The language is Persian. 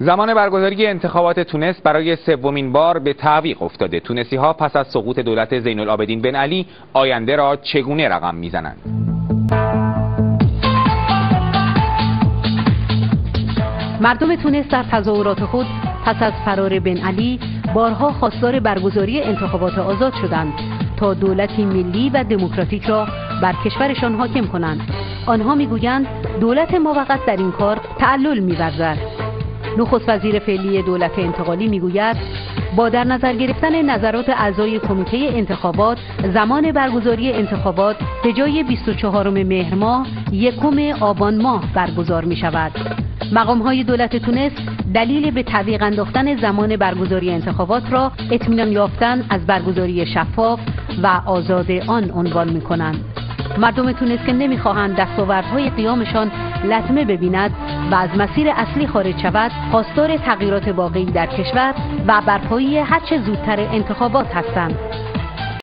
زمان برگزاری انتخابات تونس برای سومین بار به تعویق افتاده. تونسی ها پس از سقوط دولت زین العابدین بن علی آینده را چگونه رقم می‌زنند؟ مردم تونس در تظاهرات خود پس از فرار بن علی بارها خواستار برگزاری انتخابات آزاد شدند تا دولتی ملی و دموکراتیک را بر کشورشان حاکم کنند. آنها می‌گویند دولت موقت در این کار تعلل میورزد. نخست وزیر فعلی دولت انتقالی می‌گوید با در نظر گرفتن نظرات اعضای کمیته انتخابات زمان برگزاری انتخابات به جای 24 مهر ماه یکم آبان ماه برگزار می شود مقام های دولت تونس دلیل به تعویق انداختن زمان برگزاری انتخابات را اطمینان یافتن از برگزاری شفاف و آزاد آن عنوان می کنند مردم تونس که نمی‌خواهند دستاوردهای قیامشان لطمه ببیند و از مسیر اصلی خارج شود خواستار تغییرات واقعی در کشور و برپایی هرچه زودتر انتخابات هستند.